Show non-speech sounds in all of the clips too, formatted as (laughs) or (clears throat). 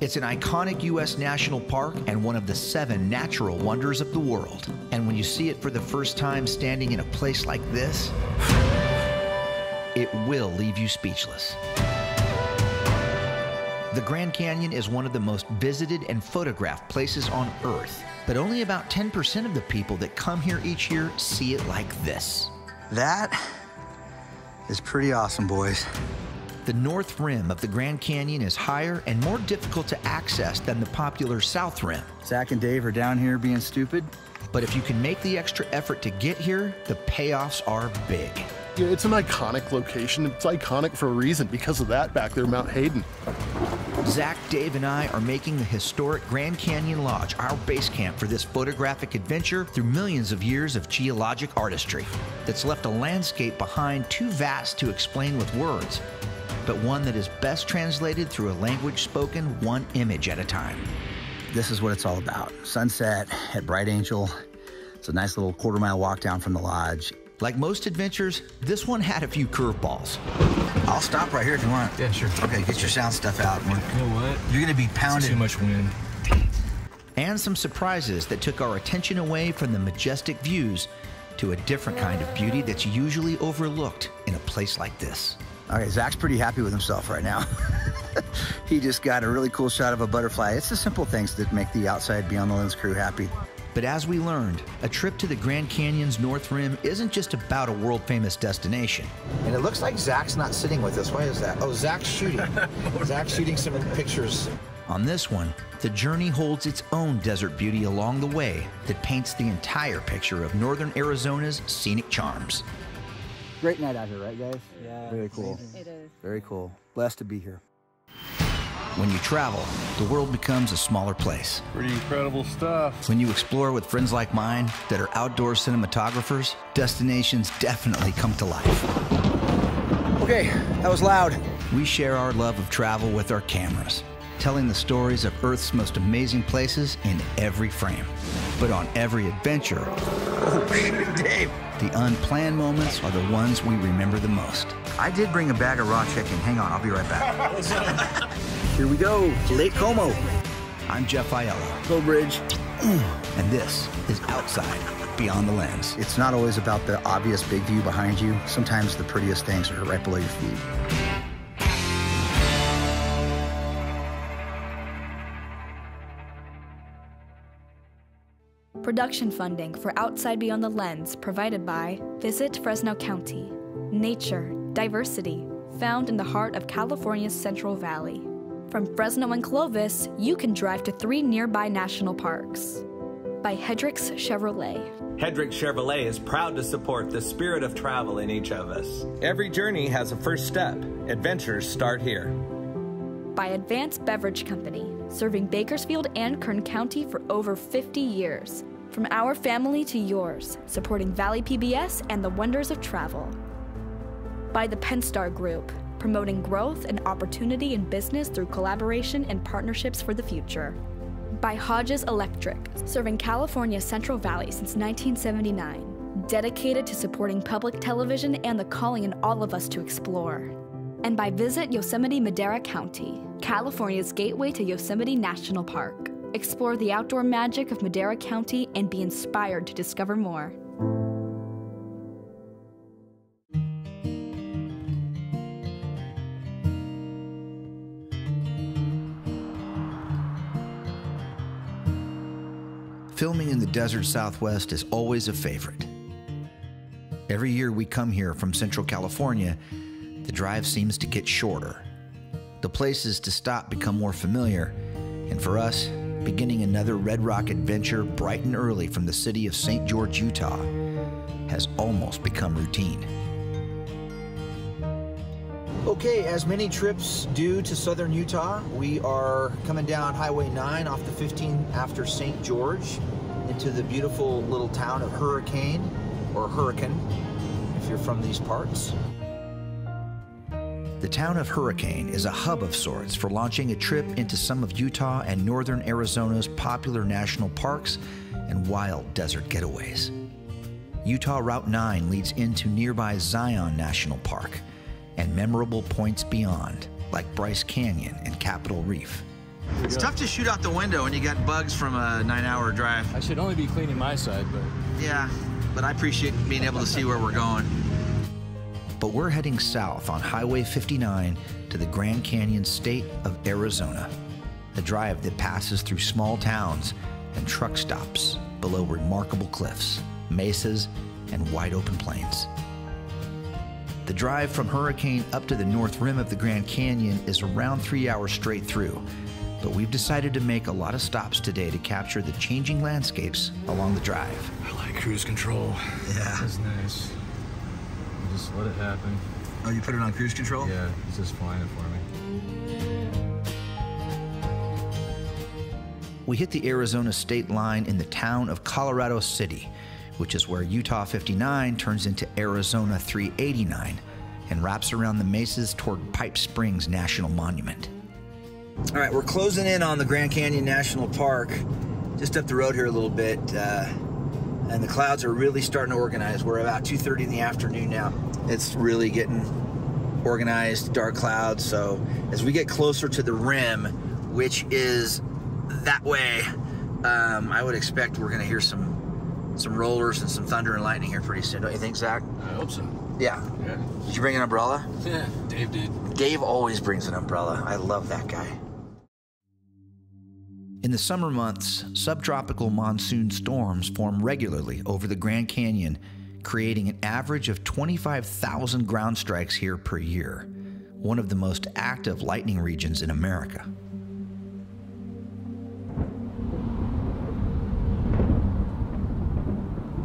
It's an iconic U.S. national park and one of the seven natural wonders of the world. And when you see it for the first time standing in a place like this, it will leave you speechless. The Grand Canyon is one of the most visited and photographed places on Earth, but only about 10% of the people that come here each year see it like this. That is pretty awesome, boys. The north rim of the Grand Canyon is higher and more difficult to access than the popular south rim. Zach and Dave are down here being stupid. But if you can make the extra effort to get here, the payoffs are big. Yeah, it's an iconic location. It's iconic for a reason because of that back there, Mount Hayden. Zach, Dave, and I are making the historic Grand Canyon Lodge our base camp for this photographic adventure through millions of years of geologic artistry that's left a landscape behind too vast to explain with words, but one that is best translated through a language spoken one image at a time. This is what it's all about. Sunset at Bright Angel. It's a nice little quarter mile walk down from the lodge. Like most adventures, this one had a few curveballs. I'll stop right here if you want. Yeah, sure. Okay, get your sound stuff out. You know what? You're gonna be pounded. Too much wind. And some surprises that took our attention away from the majestic views to a different kind of beauty that's usually overlooked in a place like this. Okay, Zach's pretty happy with himself right now. (laughs) he just got a really cool shot of a butterfly. It's the simple things that make the outside Beyond the Lens crew happy. But as we learned, a trip to the Grand Canyon's North Rim isn't just about a world famous destination. And it looks like Zach's not sitting with us. Why is that? Oh, Zach's shooting. (laughs) Zach's shooting some pictures. On this one, the journey holds its own desert beauty along the way that paints the entire picture of northern Arizona's scenic charms. Great night out here, right, guys? Yeah. Very cool. It is. Very cool. Blessed to be here. When you travel, the world becomes a smaller place. Pretty incredible stuff. When you explore with friends like mine that are outdoor cinematographers, destinations definitely come to life. Okay, that was loud. We share our love of travel with our cameras, telling the stories of Earth's most amazing places in every frame. But on every adventure, (laughs) Oh, Dave. the unplanned moments are the ones we remember the most. I did bring a bag of raw chicken. Hang on, I'll be right back. (laughs) Here we go, Lake Como. I'm Jeff Ayala, Go Bridge. (clears throat) and this is Outside Beyond the Lens. It's not always about the obvious big view behind you. Sometimes the prettiest things are right below your feet. Production funding for Outside Beyond the Lens provided by Visit Fresno County. Nature, diversity, found in the heart of California's Central Valley. From Fresno and Clovis, you can drive to three nearby national parks. By Hedricks Chevrolet. Hedrick Chevrolet is proud to support the spirit of travel in each of us. Every journey has a first step. Adventures start here. By Advanced Beverage Company, serving Bakersfield and Kern County for over 50 years. From our family to yours, supporting Valley PBS and the wonders of travel. By the Penstar Group, promoting growth and opportunity in business through collaboration and partnerships for the future. By Hodges Electric, serving California's Central Valley since 1979, dedicated to supporting public television and the calling in all of us to explore. And by Visit Yosemite Madera County, California's gateway to Yosemite National Park. Explore the outdoor magic of Madera County and be inspired to discover more. Filming in the desert southwest is always a favorite. Every year we come here from Central California, the drive seems to get shorter. The places to stop become more familiar, and for us, beginning another Red Rock adventure bright and early from the city of St. George, Utah, has almost become routine. Okay, as many trips do to southern Utah, we are coming down Highway 9 off the 15 after St. George into the beautiful little town of Hurricane, or Hurricane, if you're from these parts. The town of Hurricane is a hub of sorts for launching a trip into some of Utah and northern Arizona's popular national parks and wild desert getaways. Utah Route 9 leads into nearby Zion National Park and memorable points beyond, like Bryce Canyon and Capitol Reef. It's tough to shoot out the window when you got bugs from a nine-hour drive. I should only be cleaning my side, but Yeah, but I appreciate being able to see where we're going. But we're heading south on Highway 59 to the Grand Canyon state of Arizona, a drive that passes through small towns and truck stops below remarkable cliffs, mesas, and wide open plains. The drive from Hurricane up to the north rim of the Grand Canyon is around three hours straight through, but we've decided to make a lot of stops today to capture the changing landscapes along the drive. I like cruise control. Yeah. That's nice. Just let it happen. Oh, you put it on cruise control? Yeah, he's just flying it for me. We hit the Arizona state line in the town of Colorado City, which is where Utah 59 turns into Arizona 389 and wraps around the mesas toward Pipe Springs National Monument. All right, we're closing in on the Grand Canyon National Park, just up the road here a little bit, uh, and the clouds are really starting to organize. We're about 2:30 in the afternoon now. It's really getting organized, dark clouds. So as we get closer to the rim, which is that way, um, I would expect we're going to hear some some rollers and some thunder and lightning here pretty soon. Don't you think, Zach? I hope so. Yeah. Yeah. Did you bring an umbrella? Yeah, Dave did. Dave always brings an umbrella. I love that guy. In the summer months, subtropical monsoon storms form regularly over the Grand Canyon, creating an average of 25,000 ground strikes here per year, one of the most active lightning regions in America.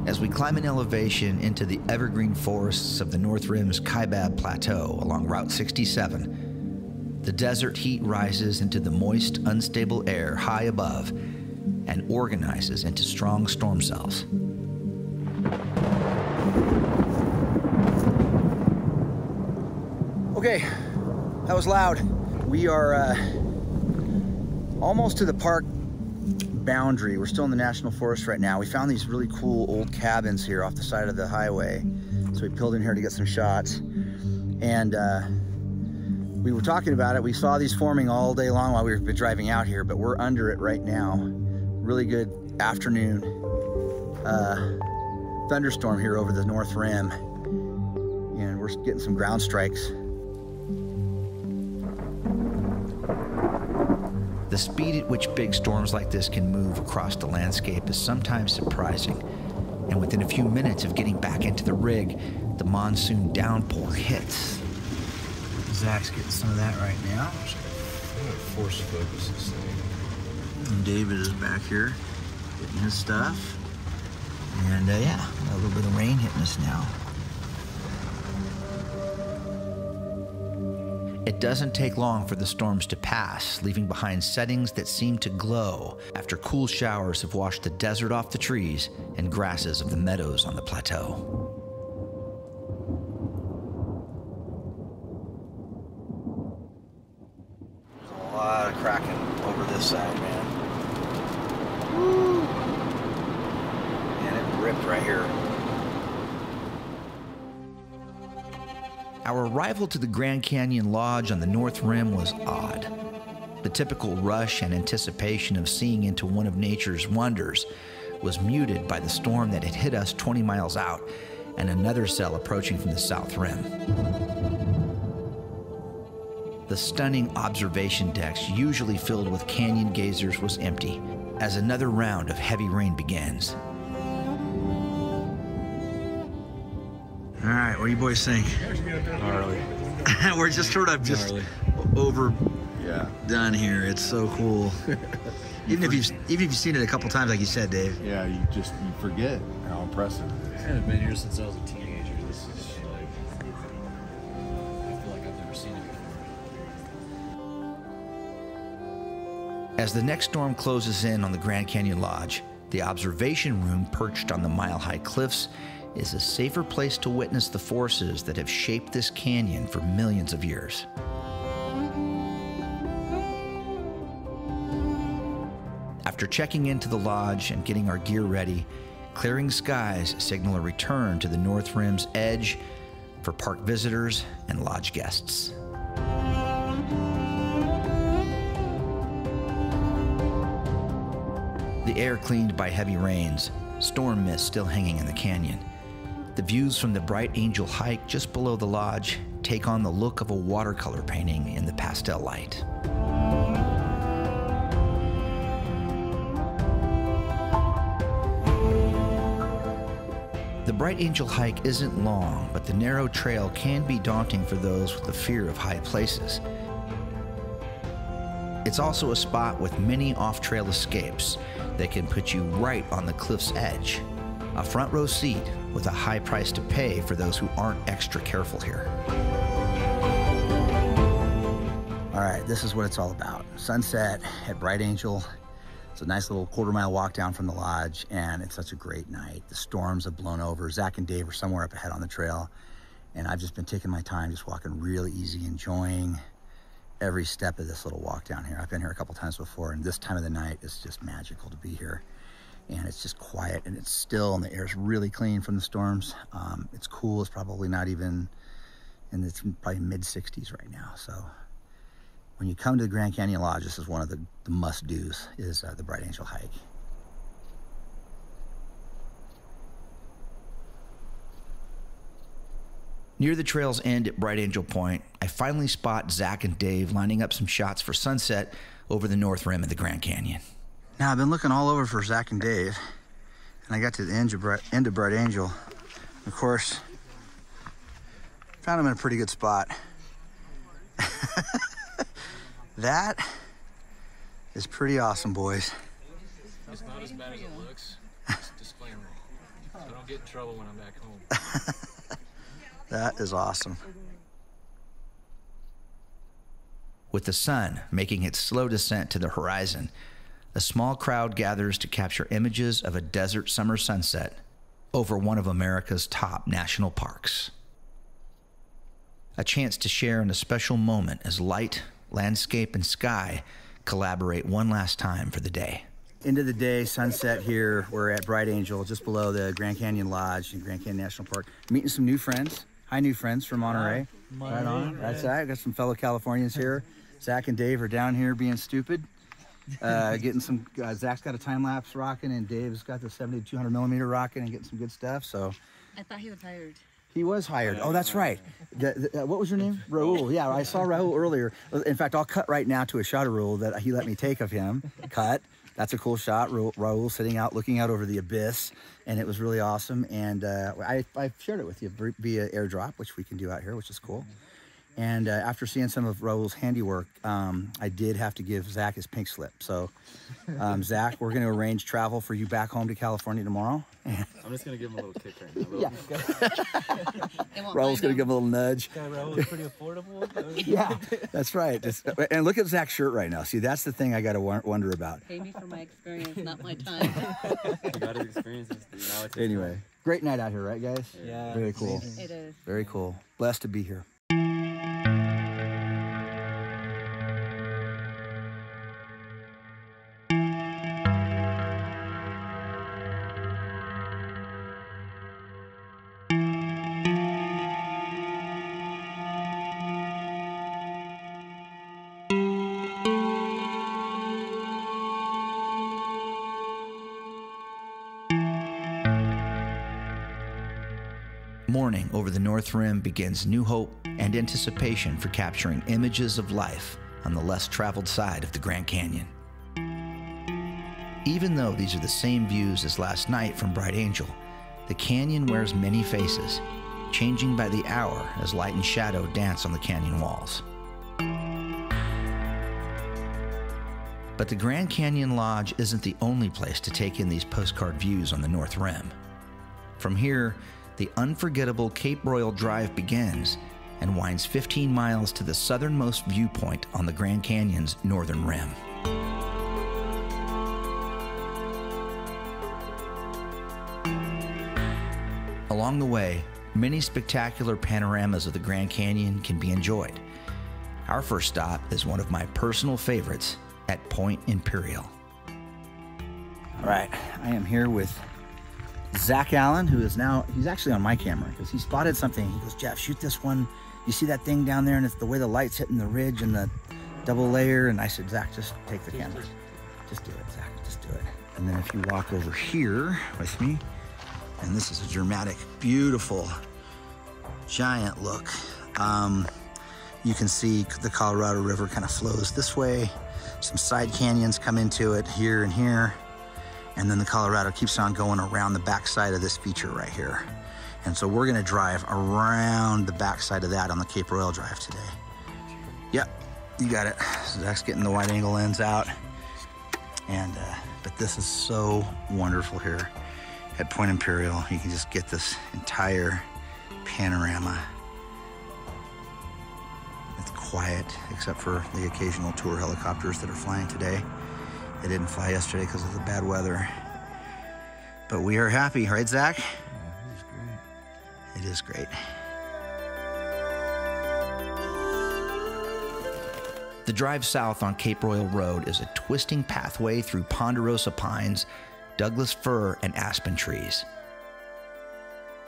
As we climb an elevation into the evergreen forests of the North Rim's Kaibab Plateau along Route 67, the desert heat rises into the moist, unstable air high above and organizes into strong storm cells. Okay, that was loud. We are uh, almost to the park boundary. We're still in the National Forest right now. We found these really cool old cabins here off the side of the highway. So we peeled in here to get some shots. And uh, we were talking about it. We saw these forming all day long while we were driving out here, but we're under it right now. Really good afternoon uh, thunderstorm here over the North Rim. And we're getting some ground strikes. The speed at which big storms like this can move across the landscape is sometimes surprising. And within a few minutes of getting back into the rig, the monsoon downpour hits. Zach's getting some of that right now. I'm gonna force focus this thing. And David is back here getting his stuff. And uh, yeah, a little bit of rain hitting us now. It doesn't take long for the storms to pass, leaving behind settings that seem to glow after cool showers have washed the desert off the trees and grasses of the meadows on the plateau. There's a lot of cracking over this side, man. Woo! And it ripped right here. Our arrival to the Grand Canyon Lodge on the North Rim was odd. The typical rush and anticipation of seeing into one of nature's wonders was muted by the storm that had hit us 20 miles out and another cell approaching from the South Rim. The stunning observation decks, usually filled with canyon gazers, was empty as another round of heavy rain begins. All right, what do you boys think? Gnarly. (laughs) We're just sort of just Gnarly. overdone Yeah. here. It's so cool. (laughs) even if you've even if you've seen it a couple times, like you said, Dave. Yeah, you just you forget how impressive it is. I haven't been here since I was a teenager. As the next storm closes in on the Grand Canyon Lodge, the observation room perched on the mile high cliffs is a safer place to witness the forces that have shaped this canyon for millions of years. After checking into the lodge and getting our gear ready, clearing skies signal a return to the North Rim's edge for park visitors and lodge guests. The air cleaned by heavy rains, storm mist still hanging in the canyon. The views from the Bright Angel hike just below the lodge take on the look of a watercolor painting in the pastel light. The Bright Angel hike isn't long, but the narrow trail can be daunting for those with a fear of high places. It's also a spot with many off trail escapes that can put you right on the cliff's edge. A front row seat with a high price to pay for those who aren't extra careful here. All right, this is what it's all about. Sunset at Bright Angel. It's a nice little quarter mile walk down from the lodge, and it's such a great night. The storms have blown over. Zach and Dave are somewhere up ahead on the trail, and I've just been taking my time, just walking really easy, enjoying every step of this little walk down here. I've been here a couple times before, and this time of the night is just magical to be here. And it's just quiet and it's still, and the air's really clean from the storms. Um, it's cool. It's probably not even, and it's probably mid 60s right now. So when you come to the Grand Canyon Lodge, this is one of the, the must-dos, is uh, the Bright Angel hike. Near the trail's end at Bright Angel Point, I finally spot Zach and Dave lining up some shots for sunset over the north rim of the Grand Canyon. Now, I've been looking all over for Zach and Dave, and I got to the end of Bright, end of Bright Angel. Of course, found them in a pretty good spot. (laughs) that is pretty awesome, boys. It's not as bad as it looks. Just disclaimer. So (laughs) I don't get in trouble when I'm back home. (laughs) That is awesome. With the sun making its slow descent to the horizon, a small crowd gathers to capture images of a desert summer sunset over one of America's top national parks. A chance to share in a special moment as light, landscape, and sky collaborate one last time for the day. End of the day, sunset here. We're at Bright Angel, just below the Grand Canyon Lodge in Grand Canyon National Park. Meeting some new friends. Hi, new friends from Monterey. Right on. That's right. Got some fellow Californians here. Zach and Dave are down here being stupid. Uh, (laughs) getting some. Uh, Zach's got a time lapse rocking, and Dave's got the 70 to 200 millimeter rocking, and getting some good stuff. So I thought he was hired. he was hired. Oh, that's right. The- the- uh, what was your name? Raul. Yeah, I saw Raul earlier. In fact, I'll cut right now to a shot of Raul that he let me take of him. (laughs) Cut. That's a cool shot. Raul, Raul sitting out, looking out over the abyss, and it was really awesome. And uh, I, I shared it with you via airdrop, which we can do out here, which is cool. And uh, after seeing some of Raul's handiwork, um, I did have to give Zach his pink slip. So, um, (laughs) Zach, we're going to arrange travel for you back home to California tomorrow. I'm just gonna give him a little kick right now. (laughs) Yeah. (laughs) They Raul's going to give him a little nudge. Raul's pretty affordable. Yeah, that's right. Just- and look at Zach's shirt right now. See, that's the thing I got to wonder about. Pay me for my experience, not my time. You got his experiences. Now Anyway, great night out here, right, guys? Yeah. Very cool. it is. Very cool. Blessed to be here. Rim begins new hope and anticipation for capturing images of life on the less traveled side of the Grand Canyon. Even though these are the same views as last night from Bright Angel, the canyon wears many faces, changing by the hour as light and shadow dance on the canyon walls. But the Grand Canyon Lodge isn't the only place to take in these postcard views on the North Rim. From here, the unforgettable Cape Royal Drive begins and winds 15 miles to the southernmost viewpoint on the Grand Canyon's northern rim. Along the way, many spectacular panoramas of the Grand Canyon can be enjoyed. Our first stop is one of my personal favorites at Point Imperial. All right, I am here with Zach Allen, who is now, he's actually on my camera because he spotted something. He goes, Jeff, shoot this one. You see that thing down there, and it's the way the light's hitting the ridge and the double layer. And I said, Zach, just take the camera. Just do it, Zach. Just do it. And then if you walk over here with me, and this is a dramatic, beautiful, giant look. Um, you can see the Colorado River kind of flows this way. Some side canyons come into it here and here. And then the Colorado keeps on going around the backside of this feature right here. And so we're gonna drive around the backside of that on the Cape Royal Drive today. Yep, you got it. So Zach's getting the wide angle lens out. And, uh, but this is so wonderful here at Point Imperial. You can just get this entire panorama. It's quiet, except for the occasional tour helicopters that are flying today. They didn't fly yesterday because of the bad weather. But we are happy, right, Zach? Yeah, it is great. It is great. The drive south on Cape Royal Road is a twisting pathway through ponderosa pines, Douglas fir, and aspen trees.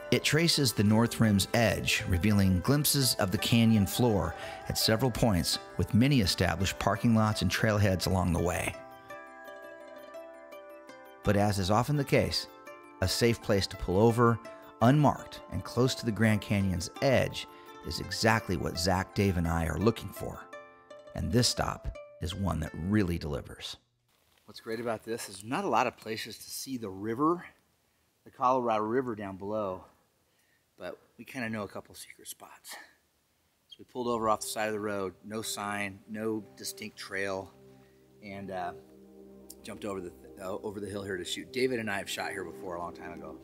It traces the North Rim's edge, revealing glimpses of the canyon floor at several points, with many established parking lots and trailheads along the way. But as is often the case, a safe place to pull over, unmarked and close to the Grand Canyon's edge, is exactly what Zach, Dave, and I are looking for. And this stop is one that really delivers. What's great about this is not a lot of places to see the river, the Colorado River down below, but we kind of know a couple secret spots. So we pulled over off the side of the road, no sign, no distinct trail, and uh, jumped over the uh, over the hill here to shoot. David and I have shot here before a long time ago,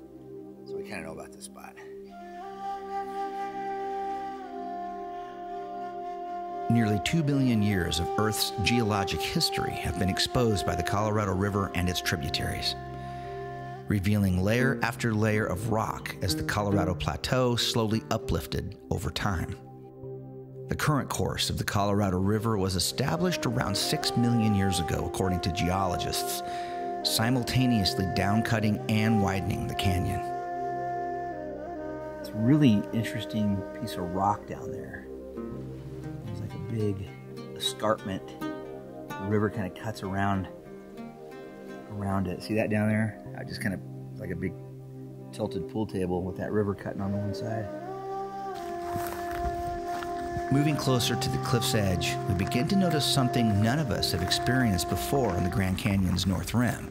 so we kind of know about this spot. Nearly 2 billion years of Earth's geologic history have been exposed by the Colorado River and its tributaries, revealing layer after layer of rock as the Colorado Plateau slowly uplifted over time. The current course of the Colorado River was established around 6 million years ago, according to geologists, simultaneously downcutting and widening the canyon. It's a really interesting piece of rock down there. There's like a big escarpment. The river kind of cuts around around it. See that down there? I just kind of like a big tilted pool table with that river cutting on the one side. Moving closer to the cliff's edge, we begin to notice something none of us have experienced before on the Grand Canyon's North Rim.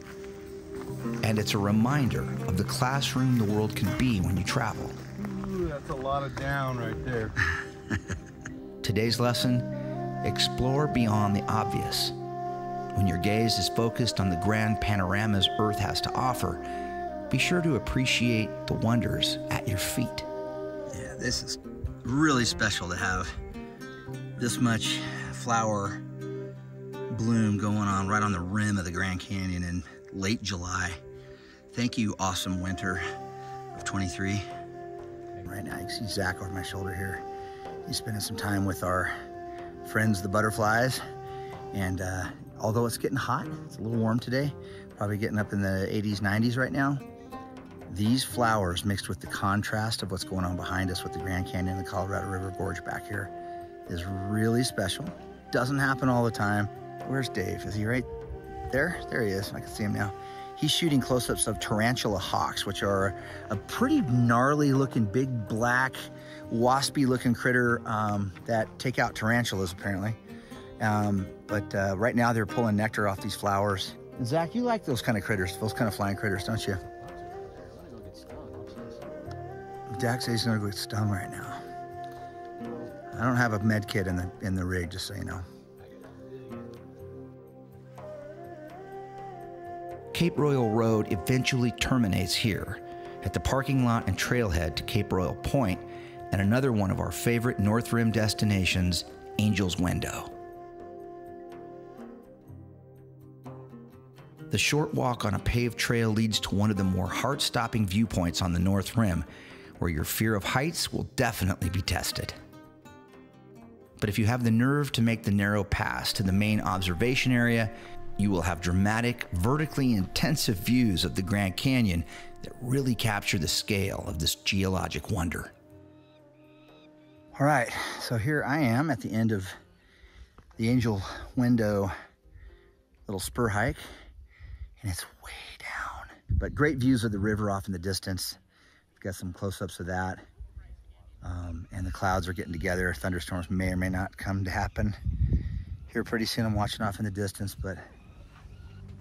And it's a reminder of the classroom the world can be when you travel. Ooh, that's a lot of down right there. (laughs) Today's lesson explore beyond the obvious. When your gaze is focused on the grand panoramas Earth has to offer, be sure to appreciate the wonders at your feet. Yeah, this is really special to have this much flower bloom going on right on the rim of the Grand Canyon in late July. Thank you, awesome winter of 23. Right now, you can see Zach over my shoulder here. He's spending some time with our friends, the butterflies. And uh, although it's getting hot, it's a little warm today, probably getting up in the 80s, 90s right now. These flowers mixed with the contrast of what's going on behind us with the Grand Canyon the Colorado River Gorge back here is really special. Doesn't happen all the time. Where's Dave? Is he right there? There he is. I can see him now. He's shooting close-ups of tarantula hawks, which are a pretty gnarly looking, big black, waspy looking critter um, that take out tarantulas apparently. Um, but uh, right now they're pulling nectar off these flowers. And Zach, you like those kind of critters, those kind of flying critters, don't you? Dak says he's gonna go get stung right now. I don't have a med kit in the in the rig, just so you know. Cape Royal Road eventually terminates here at the parking lot and trailhead to Cape Royal Point and another one of our favorite North Rim destinations, Angel's Window. The short walk on a paved trail leads to one of the more heart stopping viewpoints on the North Rim, where your fear of heights will definitely be tested. But if you have the nerve to make the narrow pass to the main observation area, you will have dramatic, vertically intensive views of the Grand Canyon that really capture the scale of this geologic wonder. All right, so here I am at the end of the Angel Window little spur hike. and it's way down. But great views of the river off in the distance. Got some close-ups of that. Um, and the clouds are getting together. Thunderstorms may or may not come to happen here pretty soon. I'm watching off in the distance, but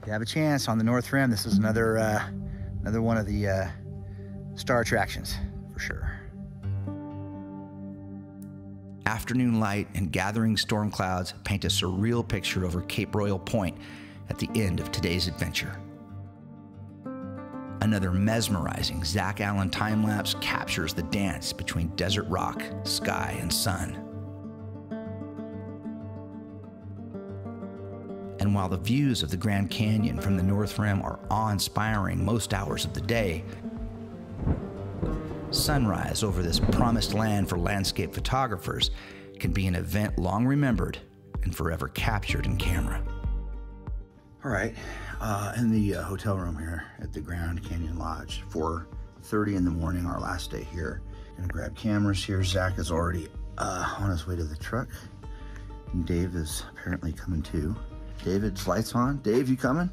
if you have a chance on the North Rim, this is another uh, another one of the uh, star attractions for sure. Afternoon light and gathering storm clouds paint a surreal picture over Cape Royal Point at the end of today's adventure. Another mesmerizing Zach Allen time lapse captures the dance between desert rock, sky, and sun. And while the views of the Grand Canyon from the North Rim are awe inspiring most hours of the day, sunrise over this promised land for landscape photographers can be an event long remembered and forever captured in camera. All right, uh, in the uh, hotel room here at the Grand Canyon Lodge, 4.30 in the morning, our last day here. Gonna grab cameras here. Zach is already uh, on his way to the truck. And Dave is apparently coming too. David's lights on. Dave, you coming?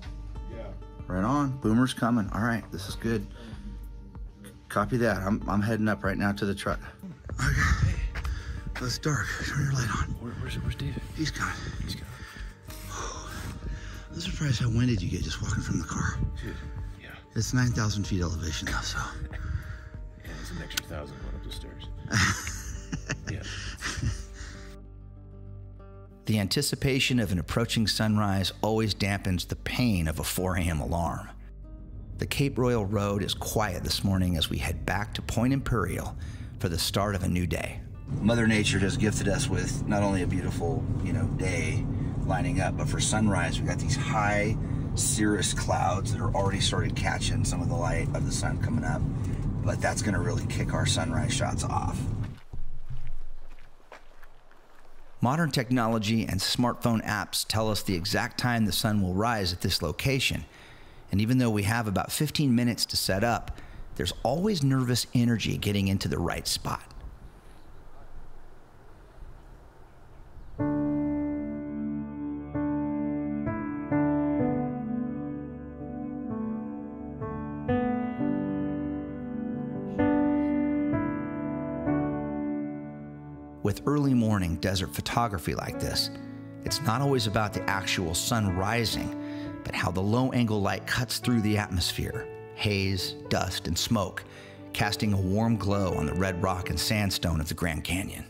Yeah. Right on. Boomer's coming. All right, this is good. Copy that. I'm, I'm heading up right now to the truck. Okay. Oh, it's dark. Turn your light on. Where, where's, where's David? He's coming. He's coming. I'm surprised how winded you get just walking from the car. Dude, yeah. It's 9,000 feet elevation though, so. (laughs) Yeah, it's an extra thousand going up the stairs. (laughs) yeah. The anticipation of an approaching sunrise always dampens the pain of a 4 a.m. alarm. The Cape Royal Road is quiet this morning as we head back to Point Imperial for the start of a new day. Mother Nature has gifted us with not only a beautiful, you know, day lining up, but for sunrise, we got these high cirrus clouds that are already started catching some of the light of the sun coming up. But that's going to really kick our sunrise shots off. Modern technology and smartphone apps tell us the exact time the sun will rise at this location. And even though we have about 15 minutes to set up, there's always nervous energy getting into the right spot. With early morning desert photography like this, it's not always about the actual sun rising, but how the low angle light cuts through the atmosphere haze, dust, and smoke, casting a warm glow on the red rock and sandstone of the Grand Canyon.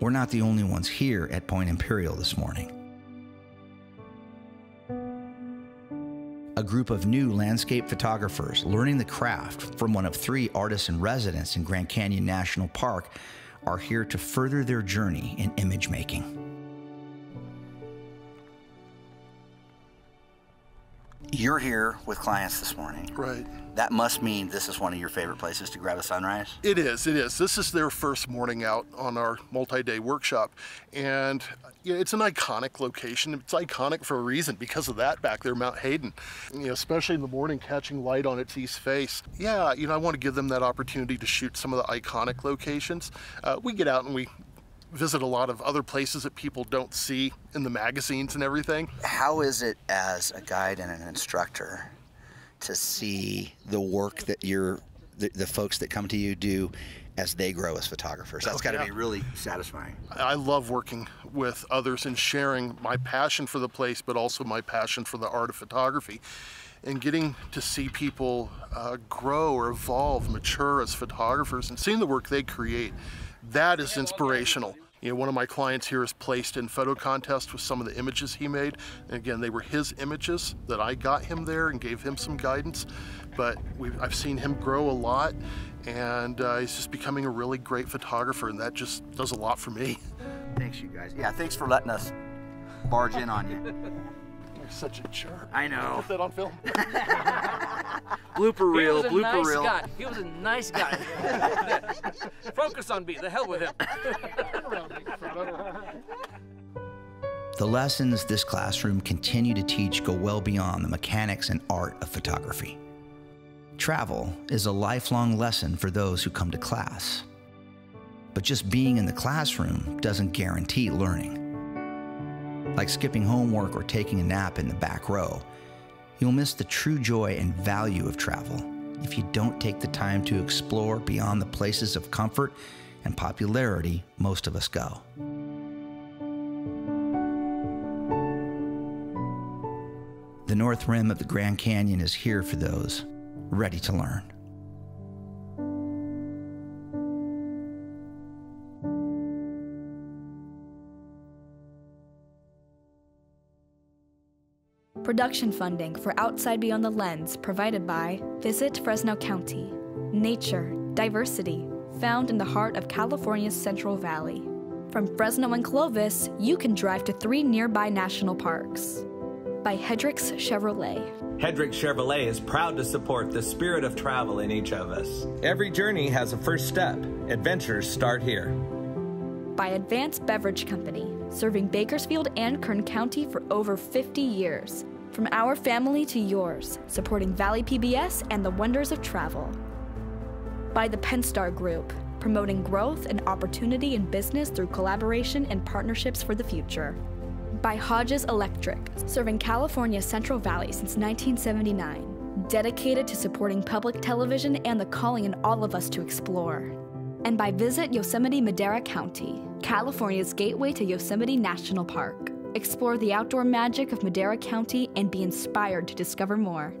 We're not the only ones here at Point Imperial this morning. Group of new landscape photographers learning the craft from one of three artists in residence in Grand Canyon National Park are here to further their journey in image making. You're here with clients this morning. Right. That must mean this is one of your favorite places to grab a sunrise. It is, it is. This is their first morning out on our multi-day workshop. And you know, it's an iconic location. It's iconic for a reason because of that back there, Mount Hayden. You know, especially in the morning, catching light on its east face. Yeah, you know, I want to give them that opportunity to shoot some of the iconic locations. Uh, we get out and we visit a lot of other places that people don't see in the magazines and everything. How is it as a guide and an instructor to see the work that you're, the, the folks that come to you do as they grow as photographers? That's Oh, got to yeah. be really satisfying. I love working with others and sharing my passion for the place, but also my passion for the art of photography. And getting to see people uh, grow or evolve, mature as photographers, and seeing the work they create, that is inspirational. You know, one of my clients here is placed in photo contest with some of the images he made. And again, they were his images that I got him there and gave him some guidance. But we've, I've seen him grow a lot, and uh, he's just becoming a really great photographer, and that just does a lot for me. Thanks, you guys. Yeah, thanks for letting us barge in on you. (laughs) You're such a jerk. I know. Put that on film. (laughs) Blooper He reel, was a blooper nice reel. guy. He was a nice guy. (laughs) Focus on me. The hell with him. (laughs) The lessons this classroom continue to teach go well beyond the mechanics and art of photography. Travel is a lifelong lesson for those who come to class. But just being in the classroom doesn't guarantee learning. Like skipping homework or taking a nap in the back row, you'll miss the true joy and value of travel if you don't take the time to explore beyond the places of comfort and popularity most of us go. The north rim of the Grand Canyon is here for those ready to learn. Production funding for Outside Beyond the Lens provided by Visit Fresno County. Nature, diversity, found in the heart of California's Central Valley. From Fresno and Clovis, you can drive to three nearby national parks. By Hedricks Chevrolet. Hedrick Chevrolet is proud to support the spirit of travel in each of us. Every journey has a first step. Adventures start here. By Advanced Beverage Company, serving Bakersfield and Kern County for over 50 years. From our family to yours, supporting Valley PBS and the wonders of travel. By the Penstar Group, promoting growth and opportunity in business through collaboration and partnerships for the future. By Hodges Electric, serving California's Central Valley since 1979, dedicated to supporting public television and the calling in all of us to explore. And by Visit Yosemite Madera County, California's gateway to Yosemite National Park. Explore the outdoor magic of Madera County and be inspired to discover more.